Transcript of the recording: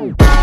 Woo!